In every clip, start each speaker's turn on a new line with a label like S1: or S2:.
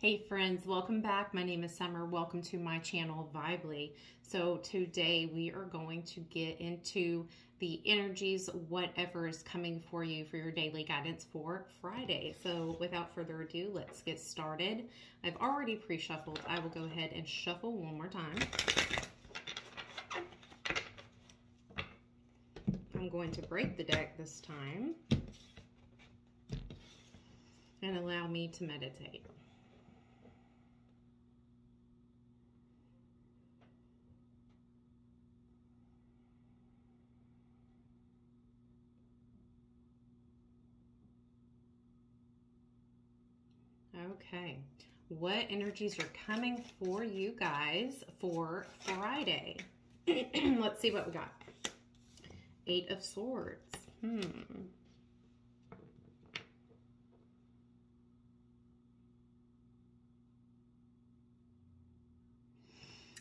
S1: Hey friends, welcome back. My name is Summer. Welcome to my channel, Vibely. So today we are going to get into the energies, whatever is coming for you for your daily guidance for Friday. So without further ado, let's get started. I've already pre-shuffled. I will go ahead and shuffle one more time. I'm going to break the deck this time and allow me to meditate. Okay. What energies are coming for you guys for Friday? Let's see what we got. Eight of Swords. Hmm.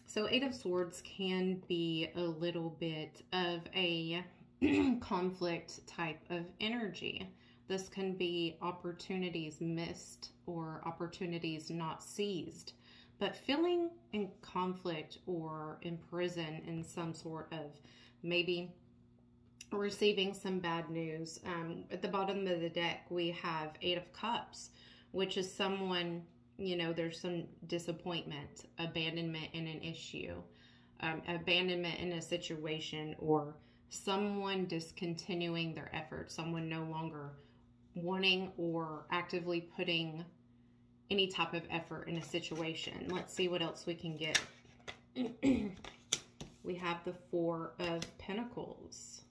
S1: So Eight of Swords can be a little bit of a conflict type of energy. This can be opportunities missed or opportunities not seized. But feeling in conflict or in prison in some sort of maybe receiving some bad news. Um, at the bottom of the deck, we have Eight of Cups, which is someone, you know, there's some disappointment, abandonment in an issue, um, abandonment in a situation, or someone discontinuing their efforts, someone no longer wanting or actively putting any type of effort in a situation. Let's see what else we can get. we have the Four of Pentacles.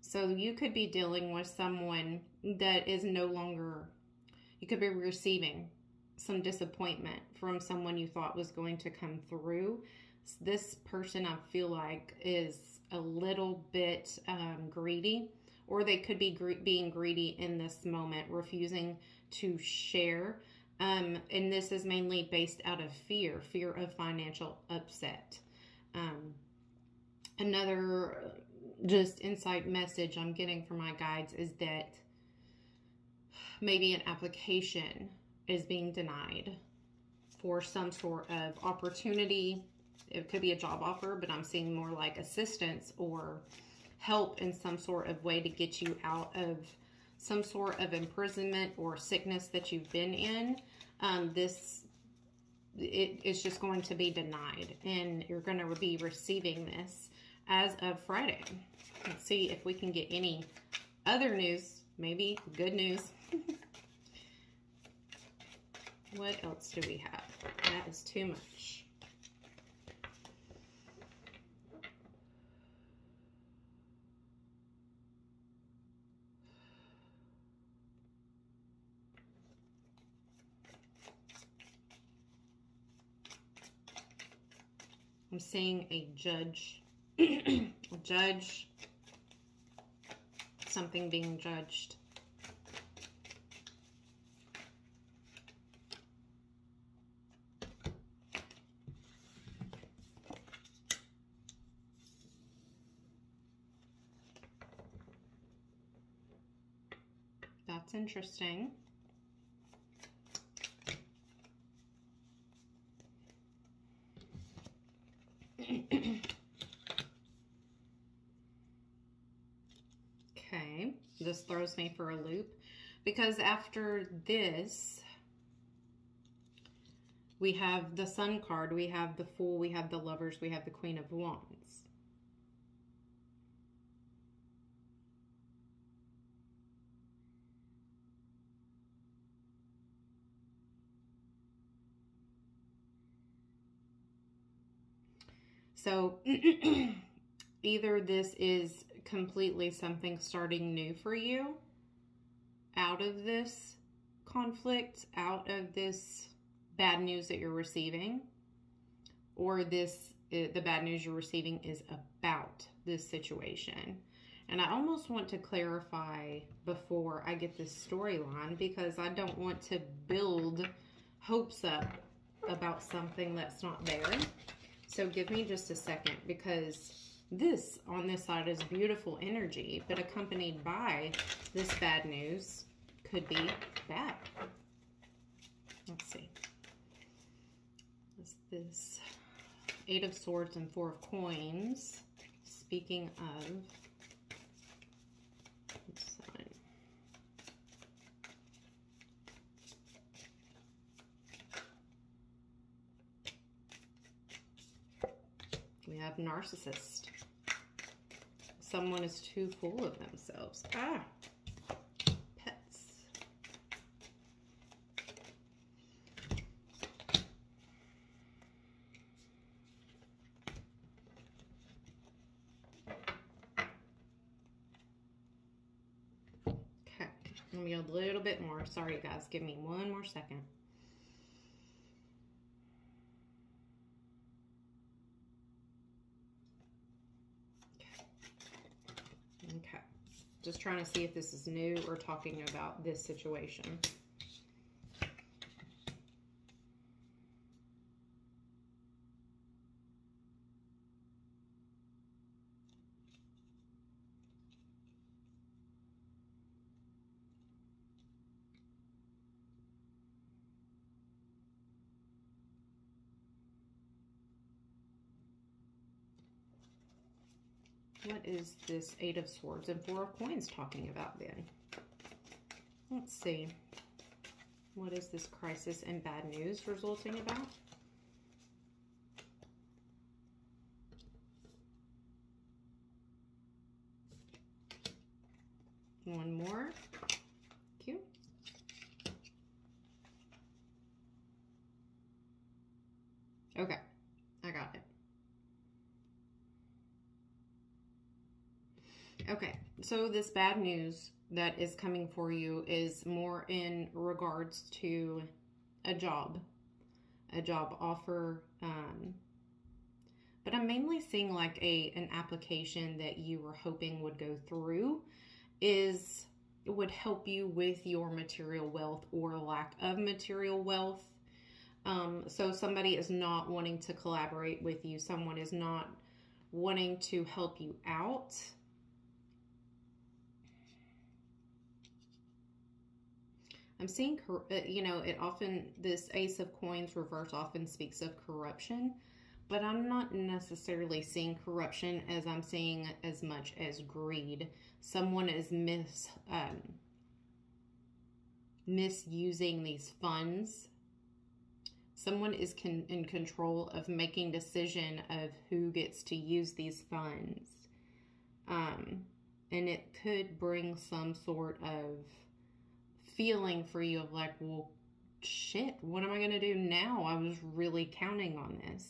S1: So you could be dealing with someone that is no longer, you could be receiving some disappointment from someone you thought was going to come through. This person, I feel like, is a little bit um, greedy, or they could be gre being greedy in this moment, refusing to share. Um, and this is mainly based out of fear, fear of financial upset. Um, another just insight message I'm getting from my guides is that maybe an application is being denied for some sort of opportunity it could be a job offer, but I'm seeing more like assistance or help in some sort of way to get you out of some sort of imprisonment or sickness that you've been in. Um, this it is just going to be denied and you're going to be receiving this as of Friday. Let's see if we can get any other news, maybe good news. what else do we have? That is too much. I'm seeing a judge, a judge, something being judged. That's interesting. okay, throws me for a loop because after this, we have the Sun card, we have the Fool, we have the Lovers, we have the Queen of Wands. So either this is completely something starting new for you out of this conflict, out of this bad news that you're receiving, or this eh, the bad news you're receiving is about this situation. And I almost want to clarify before I get this storyline because I don't want to build hopes up about something that's not there. So give me just a second because this on this side is beautiful energy, but accompanied by this bad news could be bad. Let's see. Is this Eight of Swords and Four of Coins? Speaking of We have narcissist. Someone is too full of themselves. Ah, pets. Okay, let me a little bit more. Sorry, guys. Give me one more second. Just trying to see if this is new or talking about this situation. What is this Eight of Swords and Four of Coins talking about then? Let's see. What is this crisis and bad news resulting about? One more. Cute. Okay. Okay, so this bad news that is coming for you is more in regards to a job, a job offer. Um, but I'm mainly seeing like a an application that you were hoping would go through is would help you with your material wealth or lack of material wealth. Um, so somebody is not wanting to collaborate with you. Someone is not wanting to help you out I'm seeing, uh, you know, it often, this Ace of Coins reverse often speaks of corruption, but I'm not necessarily seeing corruption as I'm seeing as much as greed. Someone is mis, um, misusing these funds. Someone is con in control of making decision of who gets to use these funds. Um, and it could bring some sort of feeling for you of like, well, shit, what am I going to do now? I was really counting on this.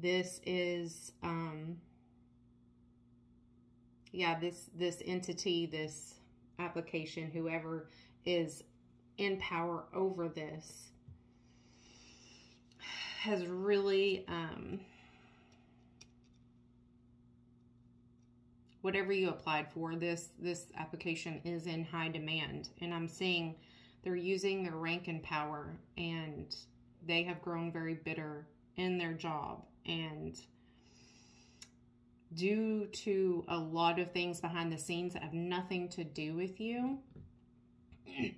S1: This is, um, yeah, this, this entity, this application, whoever is in power over this has really, um, whatever you applied for, this this application is in high demand. And I'm seeing they're using their rank and power and they have grown very bitter in their job and due to a lot of things behind the scenes that have nothing to do with you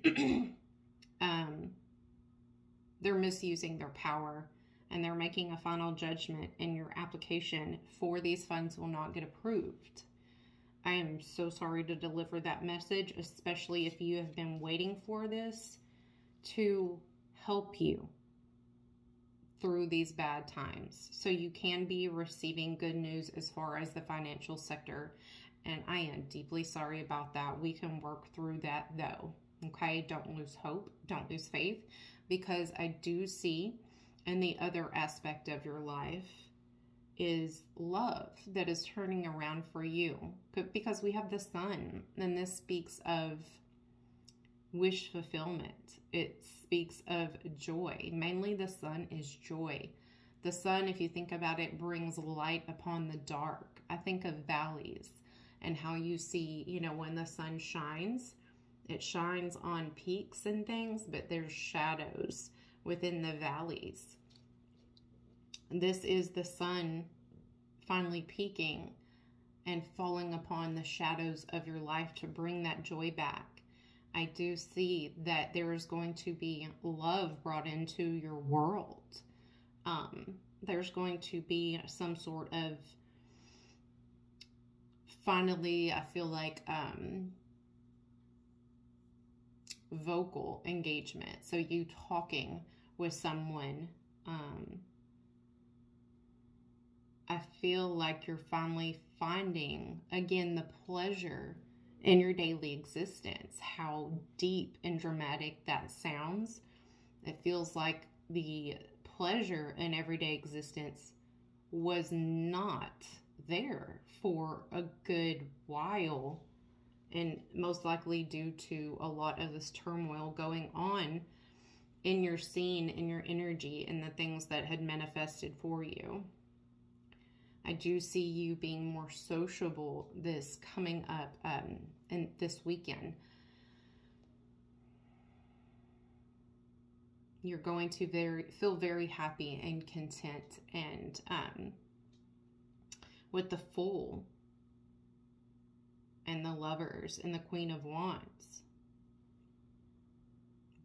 S1: um, they're misusing their power and they're making a final judgment and your application for these funds will not get approved I am so sorry to deliver that message, especially if you have been waiting for this to help you through these bad times. So you can be receiving good news as far as the financial sector. And I am deeply sorry about that. We can work through that though. Okay. Don't lose hope. Don't lose faith because I do see in the other aspect of your life is love that is turning around for you. Because we have the sun and this speaks of wish fulfillment. It speaks of joy. Mainly the sun is joy. The sun if you think about it brings light upon the dark. I think of valleys and how you see you know when the sun shines it shines on peaks and things but there's shadows within the valleys this is the sun finally peaking and falling upon the shadows of your life to bring that joy back. I do see that there is going to be love brought into your world. Um, there's going to be some sort of finally, I feel like um, vocal engagement. So you talking with someone. Um, I feel like you're finally finding again the pleasure in your daily existence. How deep and dramatic that sounds. It feels like the pleasure in everyday existence was not there for a good while and most likely due to a lot of this turmoil going on in your scene, in your energy, in the things that had manifested for you. I do see you being more sociable this coming up um, and this weekend. You're going to very feel very happy and content and um, with the Fool and the Lovers and the Queen of Wands.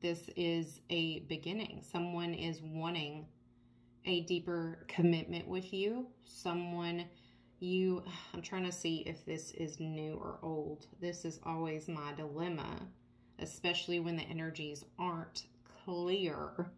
S1: This is a beginning. Someone is wanting a deeper commitment with you. Someone you, I'm trying to see if this is new or old. This is always my dilemma, especially when the energies aren't clear.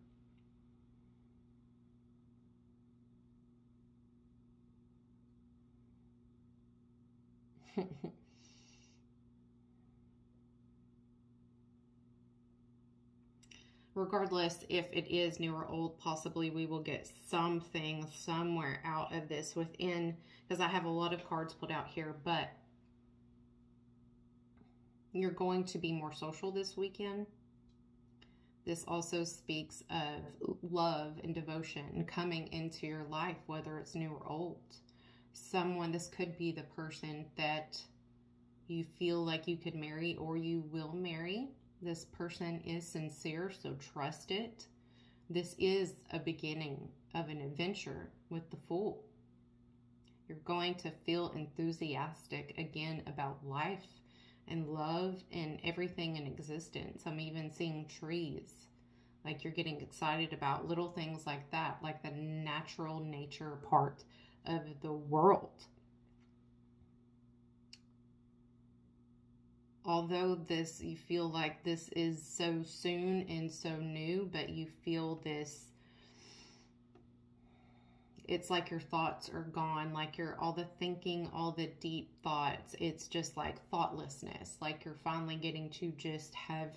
S1: Regardless if it is new or old, possibly we will get something somewhere out of this within, because I have a lot of cards put out here, but you're going to be more social this weekend. This also speaks of love and devotion coming into your life, whether it's new or old someone, this could be the person that you feel like you could marry or you will marry. This person is sincere, so trust it. This is a beginning of an adventure with the Fool. You're going to feel enthusiastic again about life and love and everything in existence. I'm even seeing trees. Like you're getting excited about little things like that, like the natural nature part of the world. Although this, you feel like this is so soon and so new, but you feel this, it's like your thoughts are gone, like your, all the thinking, all the deep thoughts, it's just like thoughtlessness, like you're finally getting to just have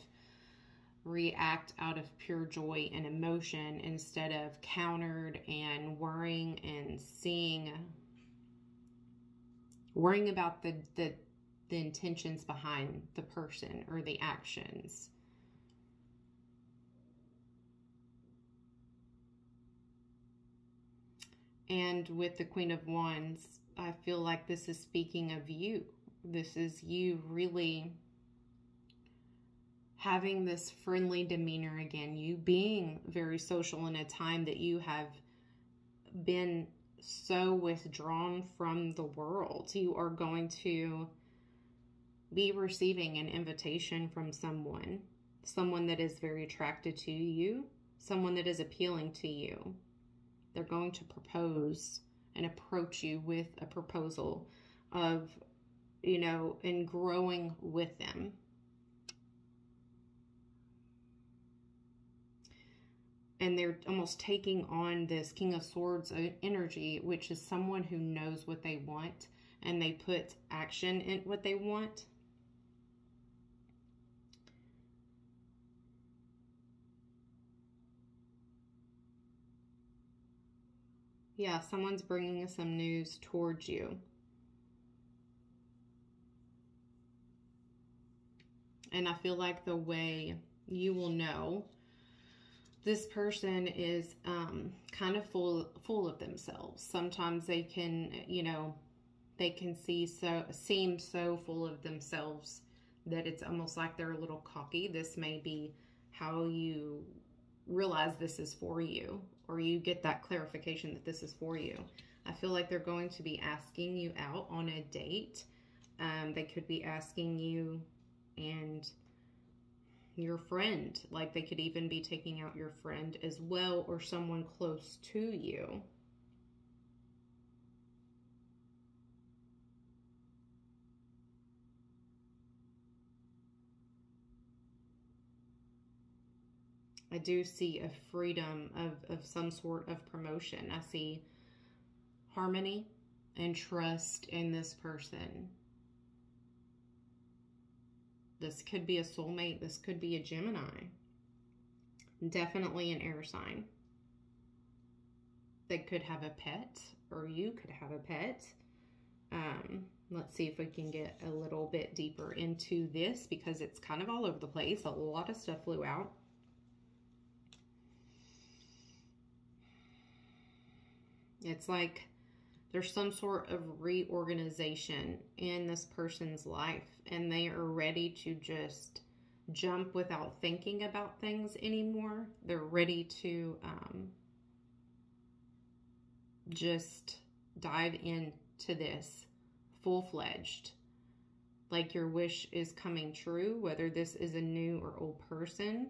S1: react out of pure joy and emotion instead of countered and worrying and seeing worrying about the the, the intentions behind the person or the actions and with the queen of wands i feel like this is speaking of you this is you really having this friendly demeanor again, you being very social in a time that you have been so withdrawn from the world. You are going to be receiving an invitation from someone, someone that is very attracted to you, someone that is appealing to you. They're going to propose and approach you with a proposal of, you know, and growing with them and they're almost taking on this King of Swords uh, energy, which is someone who knows what they want and they put action in what they want. Yeah, someone's bringing some news towards you. And I feel like the way you will know this person is um, kind of full full of themselves. Sometimes they can, you know, they can see so seem so full of themselves that it's almost like they're a little cocky. This may be how you realize this is for you or you get that clarification that this is for you. I feel like they're going to be asking you out on a date. Um, they could be asking you and your friend. Like they could even be taking out your friend as well or someone close to you. I do see a freedom of, of some sort of promotion. I see harmony and trust in this person. This could be a soulmate. This could be a Gemini. Definitely an air sign. They could have a pet, or you could have a pet. Um, let's see if we can get a little bit deeper into this because it's kind of all over the place. A lot of stuff flew out. It's like there's some sort of reorganization in this person's life and they are ready to just jump without thinking about things anymore. They're ready to um, just dive into this full fledged. Like your wish is coming true, whether this is a new or old person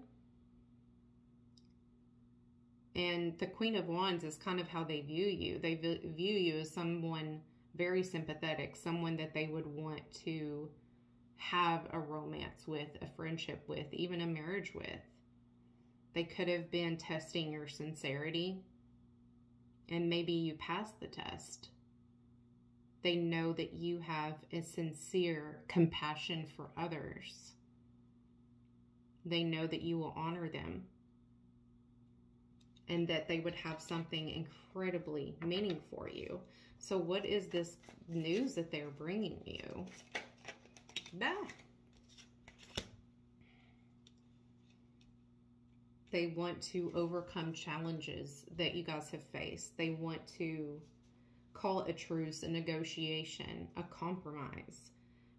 S1: and the Queen of Wands is kind of how they view you. They view you as someone very sympathetic, someone that they would want to have a romance with, a friendship with, even a marriage with. They could have been testing your sincerity, and maybe you passed the test. They know that you have a sincere compassion for others. They know that you will honor them and that they would have something incredibly meaning for you. So what is this news that they're bringing you? Bah. They want to overcome challenges that you guys have faced. They want to call a truce, a negotiation, a compromise.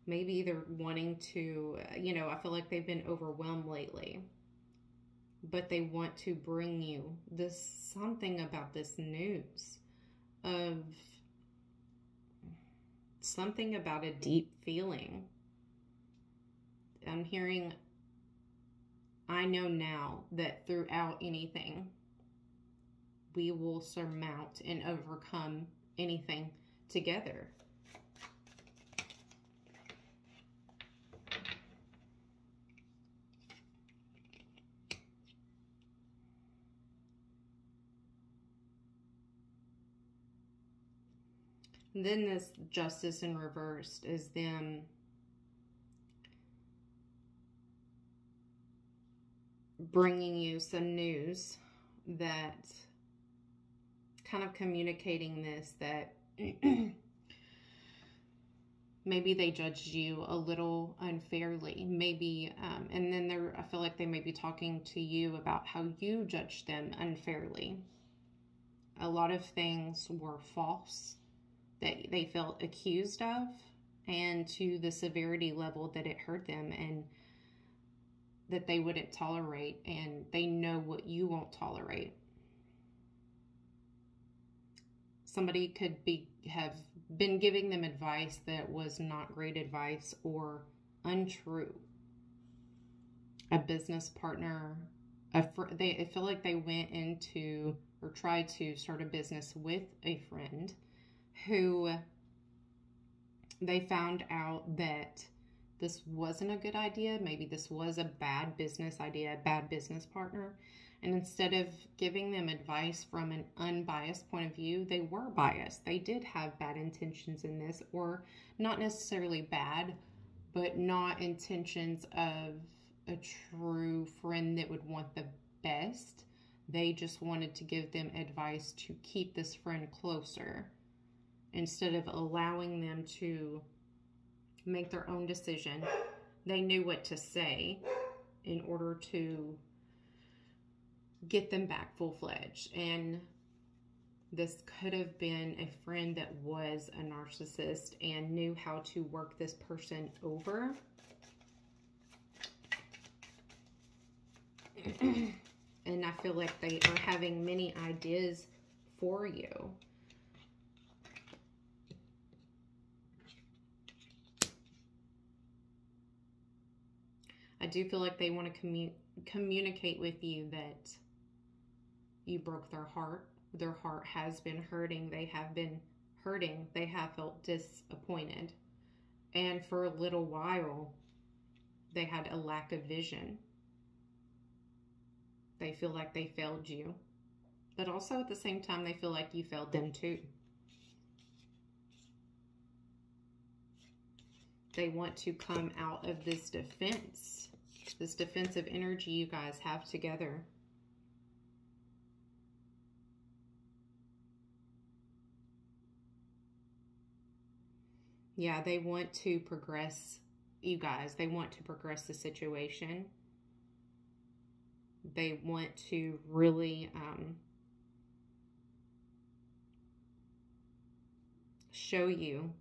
S1: Maybe they're wanting to, you know, I feel like they've been overwhelmed lately but they want to bring you this something about this news of something about a deep feeling. I'm hearing, I know now that throughout anything, we will surmount and overcome anything together. Then this justice in reversed is them bringing you some news that kind of communicating this that maybe they judged you a little unfairly. Maybe um, and then they're i feel like they may be talking to you about how you judged them unfairly. A lot of things were false that they felt accused of and to the severity level that it hurt them and that they wouldn't tolerate and they know what you won't tolerate. Somebody could be have been giving them advice that was not great advice or untrue. A business partner a fr- they feel like they went into or tried to start a business with a friend who they found out that this wasn't a good idea. Maybe this was a bad business idea, a bad business partner. And instead of giving them advice from an unbiased point of view, they were biased. They did have bad intentions in this, or not necessarily bad, but not intentions of a true friend that would want the best. They just wanted to give them advice to keep this friend closer instead of allowing them to make their own decision. They knew what to say in order to get them back full fledged. And this could have been a friend that was a narcissist and knew how to work this person over. and I feel like they are having many ideas for you I do feel like they want to commu- communicate with you that you broke their heart. Their heart has been hurting. They have been hurting. They have felt disappointed. And for a little while, they had a lack of vision. They feel like they failed you. But also at the same time, they feel like you failed them too. They want to come out of this defense, this defensive energy you guys have together. Yeah, they want to progress you guys. They want to progress the situation. They want to really um, show you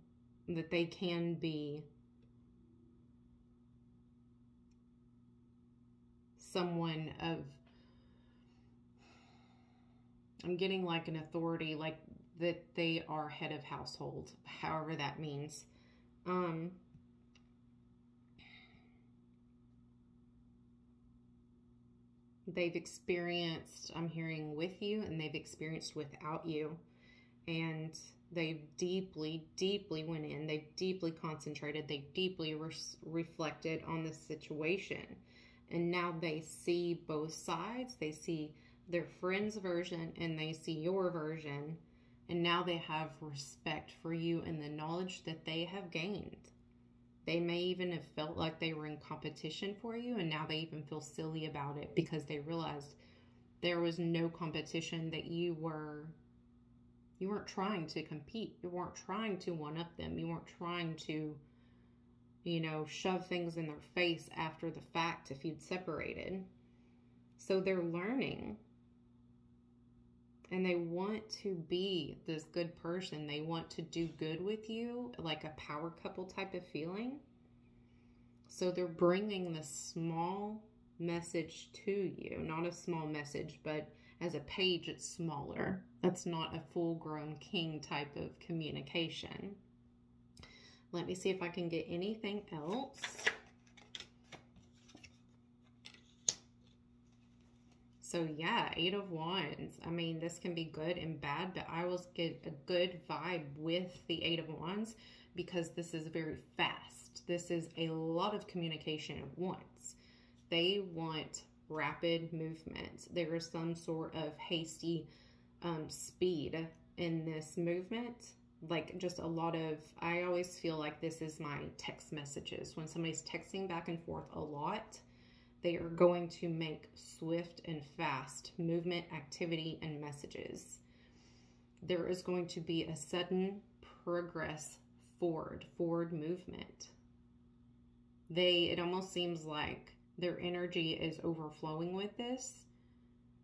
S1: that they can be someone of I'm getting like an authority like that they are head of household however that means. Um they've experienced i'm hearing with you and they've experienced without you. And they've deeply deeply went in. They've deeply concentrated. They've deeply re- reflected on the situation and now they see both sides they see their friend's version and they see your version and now they have respect for you and the knowledge that they have gained they may even have felt like they were in competition for you, and now they even feel silly about it because they realized there was no competition that you were you weren't trying to compete. You weren't trying to one up them. You weren't trying to, you know, shove things in their face after the fact if you'd separated. So they're learning and they want to be this good person. They want to do good with you, like a power couple type of feeling. So they're bringing the small message to you, not a small message, but as a page, it's smaller. That's not a full grown king type of communication. Let me see if I can get anything else. So yeah, Eight of Wands. I mean, this can be good and bad, but I will get a good vibe with the Eight of Wands because this is very fast. This is a lot of communication at once. They want rapid movement. There is some sort of hasty um, speed in this movement. Like just a lot of, I always feel like this is my text messages. When somebody's texting back and forth a lot, they are going to make swift and fast movement, activity, and messages. There is going to be a sudden progress forward, forward movement. They, it almost seems like their energy is overflowing with this,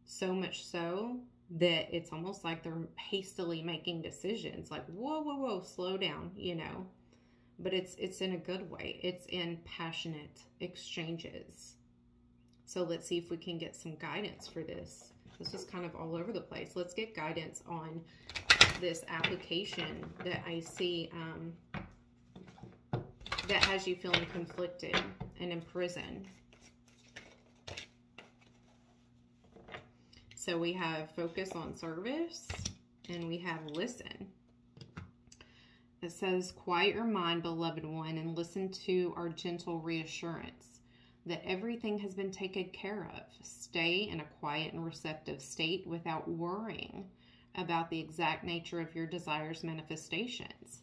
S1: so much so that it's almost like they're hastily making decisions like whoa whoa whoa slow down you know but it's it's in a good way it's in passionate exchanges so let's see if we can get some guidance for this. This is kind of all over the place. Let's get guidance on this application that I see um, that has you feeling conflicted and in So we have focus on service and we have listen. It says, quiet your mind, beloved one, and listen to our gentle reassurance that everything has been taken care of. Stay in a quiet and receptive state without worrying about the exact nature of your desires' manifestations.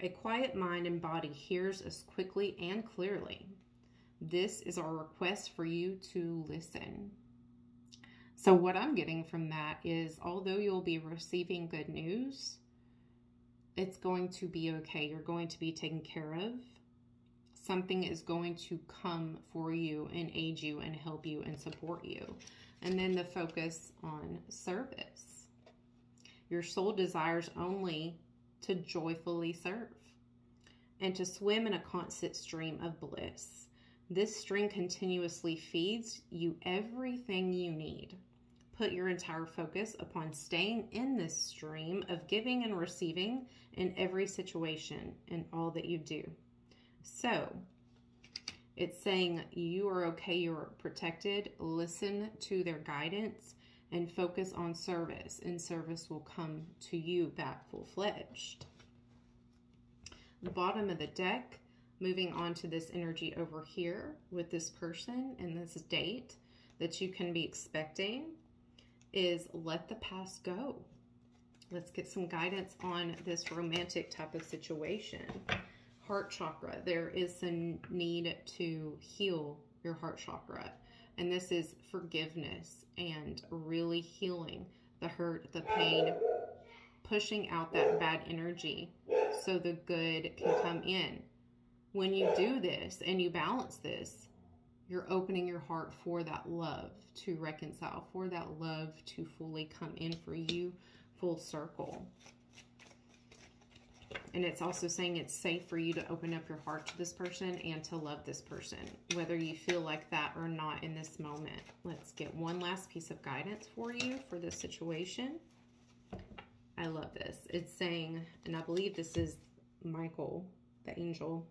S1: A quiet mind and body hears us quickly and clearly. This is our request for you to listen. So, what I'm getting from that is although you'll be receiving good news, it's going to be okay. You're going to be taken care of something is going to come for you and aid you and help you and support you. And then the focus on service. Your soul desires only to joyfully serve and to swim in a constant stream of bliss. This stream continuously feeds you everything you need. Put your entire focus upon staying in this stream of giving and receiving in every situation and all that you do. So, It's saying you are okay, you're protected. Listen to their guidance and focus on service, and service will come to you back full fledged. The bottom of the deck, moving on to this energy over here with this person and this date that you can be expecting, is let the past go. Let's get some guidance on this romantic type of situation heart chakra. There is some need to heal your heart chakra. And this is forgiveness and really healing the hurt, the pain, pushing out that bad energy so the good can come in. When you do this and you balance this, you're opening your heart for that love to reconcile, for that love to fully come in for you full circle. And it's also saying it's safe for you to open up your heart to this person and to love this person, whether you feel like that or not in this moment. Let's get one last piece of guidance for you for this situation. I love this. It's saying, and I believe this is Michael, the angel,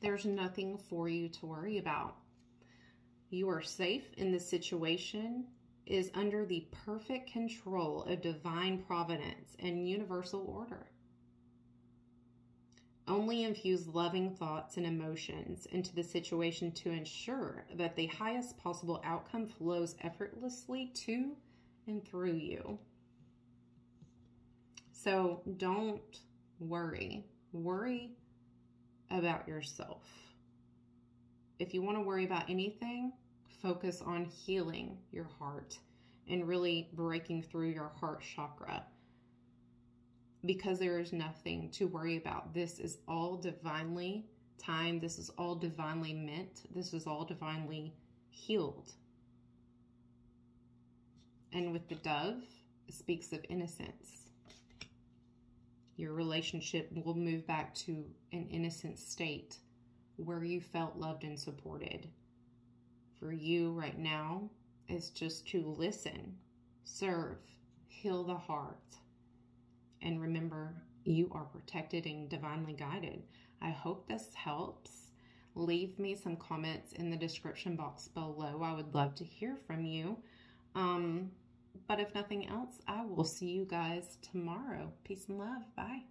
S1: there's nothing for you to worry about. You are safe in this situation is under the perfect control of divine providence and universal order. Only infuse loving thoughts and emotions into the situation to ensure that the highest possible outcome flows effortlessly to and through you. So don't worry. Worry about yourself. If you want to worry about anything, focus on healing your heart and really breaking through your heart chakra because there is nothing to worry about. This is all divinely timed. This is all divinely meant. This is all divinely healed. And with the dove, it speaks of innocence. Your relationship will move back to an innocent state where you felt loved and supported. For you right now is just to listen, serve, heal the heart, and remember, you are protected and divinely guided. I hope this helps. Leave me some comments in the description box below. I would love to hear from you. Um, but if nothing else, I will see you guys tomorrow. Peace and love. Bye.